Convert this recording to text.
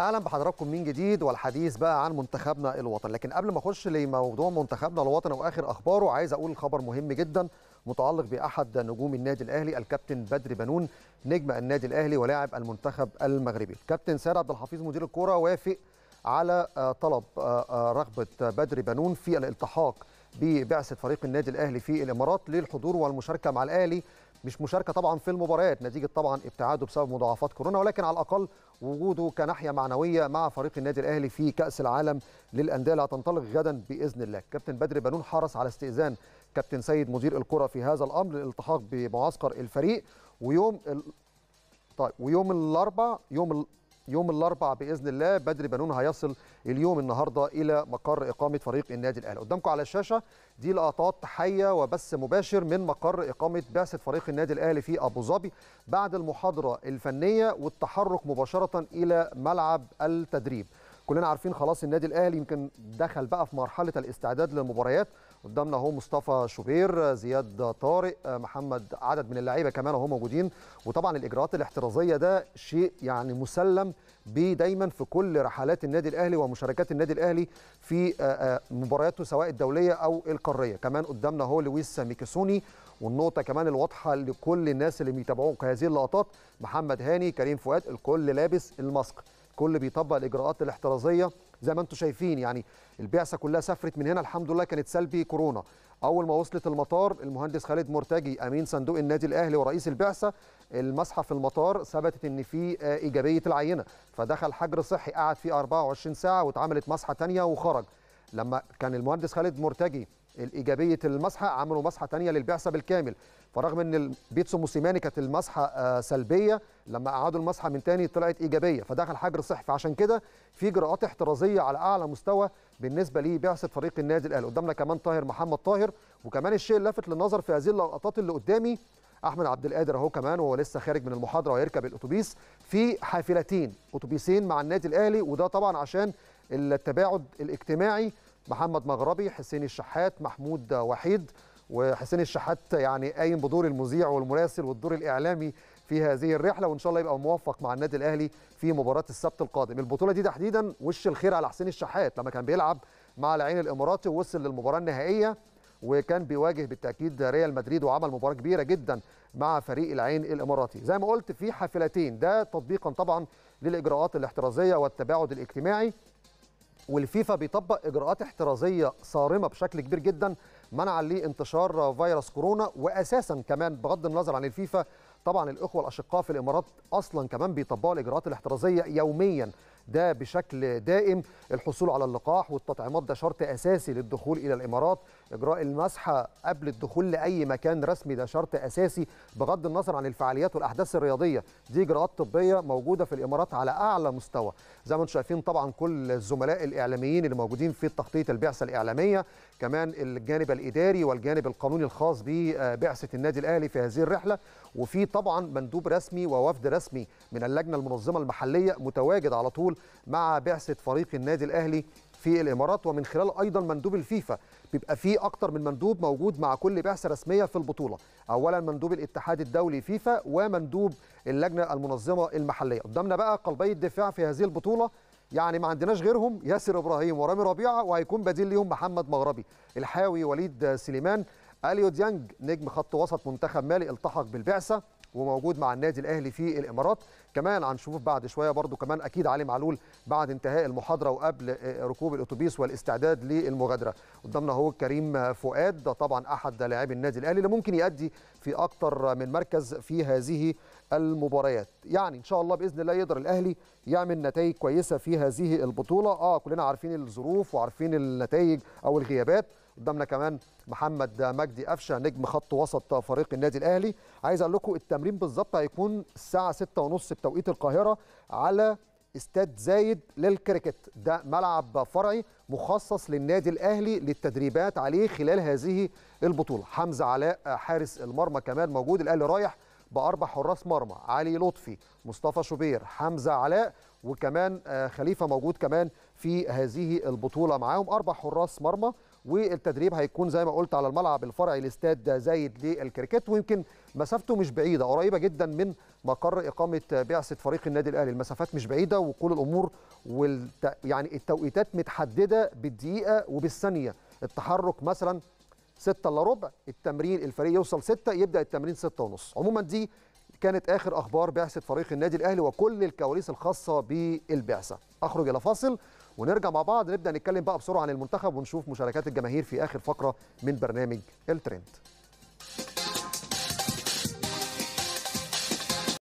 أهلا بحضراتكم من جديد والحديث بقى عن منتخبنا الوطني. لكن قبل ما أخش لموضوع منتخبنا الوطني وآخر أخباره عايز أقول خبر مهم جدا متعلق بأحد نجوم النادي الأهلي الكابتن بدر بنون نجم النادي الأهلي ولاعب المنتخب المغربي. الكابتن سيد عبد الحفيظ مدير الكره وافق على طلب رغبة بدر بنون في الالتحاق ببعثة فريق النادي الأهلي في الإمارات للحضور والمشاركة مع الأهلي. مش مشاركة طبعا في المباريات نتيجة طبعا ابتعاده بسبب مضاعفات كورونا ولكن على الأقل وجوده كناحية معنوية مع فريق النادي الأهلي في كأس العالم للأندية اللي هتنطلق غدا بإذن الله كابتن بدر بنون حرص على استئذان كابتن سيد مدير الكرة في هذا الأمر للالتحاق بمعسكر الفريق ويوم ال... طيب ويوم الاربع يوم. يوم الاربع بإذن الله بدر بنون هيصل اليوم النهارده إلى مقر إقامة فريق النادي الأهلي. قدامكم على الشاشة دي لقطات حيه وبث مباشر من مقر إقامة بعثة فريق النادي الأهلي في أبو ظبي بعد المحاضرة الفنية والتحرك مباشرة إلى ملعب التدريب. كلنا عارفين خلاص النادي الأهلي يمكن دخل بقى في مرحلة الاستعداد للمباريات. قدامنا أهو مصطفى شوبير زياد طارق محمد عدد من اللعيبة كمان أهو موجودين. وطبعا الإجراءات الاحترازية ده شيء يعني مسلم بيه دايما في كل رحلات النادي الأهلي ومشاركات النادي الأهلي في مبارياته سواء الدولية أو القارية. كمان قدامنا أهو لويس ميكيسوني والنقطة كمان الواضحة لكل الناس اللي بيتابعوا هذه اللقطات. محمد هاني كريم فؤاد الكل لابس الماسك. الكل بيطبق الإجراءات الاحترازية زي ما أنتم شايفين. يعني البعثة كلها سافرت من هنا الحمد لله كانت سلبي كورونا. أول ما وصلت المطار المهندس خالد مرتجي أمين صندوق النادي الأهلي ورئيس البعثة المسحة في المطار ثبتت إن في إيجابية العينة. فدخل حجر صحي قعد فيه 24 ساعة واتعملت مسحة ثانية وخرج. لما كان المهندس خالد مرتجي الإيجابية المسحه عملوا مسحة ثانية للبعثة بالكامل. فرغم إن بيتسو موسيماني كانت المسحة سلبية لما قعدوا المسحة من تاني طلعت إيجابية. فدخل حجر صحي فعشان كده في اجراءات احترازية على أعلى مستوى بالنسبة لبعثة فريق النادي الأهلي. قدامنا كمان طاهر محمد طاهر وكمان الشيء اللافت للنظر في هذه اللقطات اللي قدامي أحمد عبد القادر أهو كمان وهو لسه خارج من المحاضرة ويركب الأتوبيس في حافلتين أتوبيسين مع النادي الأهلي. وده طبعا عشان التباعد الاجتماعي محمد مغربي حسين الشحات محمود وحيد. وحسين الشحات يعني قايم بدور المذيع والمراسل والدور الإعلامي في هذه الرحلة وإن شاء الله يبقى موفق مع النادي الأهلي في مباراة السبت القادم. البطولة دي تحديدا وش الخير على حسين الشحات لما كان بيلعب مع العين الإماراتي ووصل للمباراة النهائية وكان بيواجه بالتأكيد ريال مدريد وعمل مباراة كبيرة جدا مع فريق العين الإماراتي. زي ما قلت في حافلتين ده تطبيقا طبعا للإجراءات الاحترازية والتباعد الاجتماعي. والفيفا بيطبق إجراءات احترازية صارمة بشكل كبير جدا منعا لانتشار فيروس كورونا واساسا كمان بغض النظر عن الفيفا طبعا الإخوة الأشقاء في الإمارات أصلا كمان بيطبقوا الإجراءات الاحترازية يوميا. ده بشكل دائم. الحصول على اللقاح والتطعيمات ده شرط أساسي للدخول إلى الإمارات. إجراء المسحه قبل الدخول لأي مكان رسمي ده شرط أساسي. بغض النظر عن الفعاليات والأحداث الرياضية دي إجراءات طبية موجودة في الإمارات على أعلى مستوى. زي ما أنتم شايفين طبعا كل الزملاء الإعلاميين اللي موجودين في تغطيه البعثة الإعلامية كمان الجانب الإداري والجانب القانوني الخاص ببعثة النادي الأهلي في هذه الرحلة. وفي طبعا مندوب رسمي ووفد رسمي من اللجنة المنظمة المحلية متواجد على طول مع بعثة فريق النادي الأهلي في الإمارات ومن خلال أيضا مندوب الفيفا بيبقى في أكتر من مندوب موجود مع كل بعثة رسمية في البطولة. اولا مندوب الاتحاد الدولي فيفا ومندوب اللجنة المنظمة المحلية. قدامنا بقى قلبي الدفاع في هذه البطولة. يعني ما عندناش غيرهم ياسر إبراهيم ورامي ربيعة وهيكون بديل ليهم محمد مغربي. الحاوي وليد سليمان أليو ديانج نجم خط وسط منتخب مالي التحق بالبعثة. وموجود مع النادي الأهلي في الإمارات. كمان هنشوف بعد شوية برضو كمان أكيد علي معلول بعد انتهاء المحاضرة وقبل ركوب الأتوبيس والاستعداد للمغادرة. قدامنا هو كريم فؤاد ده طبعا أحد لاعبي النادي الأهلي اللي ممكن يؤدي في أكتر من مركز في هذه المباريات. يعني إن شاء الله بإذن الله يقدر الأهلي يعمل نتائج كويسة في هذه البطولة. آه كلنا عارفين الظروف وعارفين النتائج أو الغيابات قدامنا كمان محمد مجدي قفشة نجم خط وسط فريق النادي الأهلي. عايز أقول لكم التمرين بالظبط هيكون الساعة 6:30 بتوقيت القاهرة على استاد زايد للكريكت. ده ملعب فرعي مخصص للنادي الأهلي للتدريبات عليه خلال هذه البطولة. حمزة علاء حارس المرمى كمان موجود. الأهلي رايح باربع حراس مرمى. علي لطفي مصطفى شوبير حمزة علاء وكمان خليفة موجود كمان في هذه البطولة. معاهم أربع حراس مرمى والتدريب هيكون زي ما قلت على الملعب الفرعي لاستاد زايد للكريكет ويمكن مسافته مش بعيدة قريبة جدا من مقر إقامة بعثه فريق النادي الأهلي. المسافات مش بعيدة وكل الأمور والت... يعني التوقيتات متحددة بالدقيقة وبالثانية. التحرك مثلا 6 إلا ربع التمرين الفريق يوصل 6 يبدأ التمرين 6 ونص. عموما دي كانت آخر أخبار بعثه فريق النادي الأهلي وكل الكواليس الخاصة بالبعثة. أخرج إلى فاصل. ونرجع مع بعض نبدأ نتكلم بقى بسرعة عن المنتخب ونشوف مشاركات الجماهير في آخر فقرة من برنامج الترند.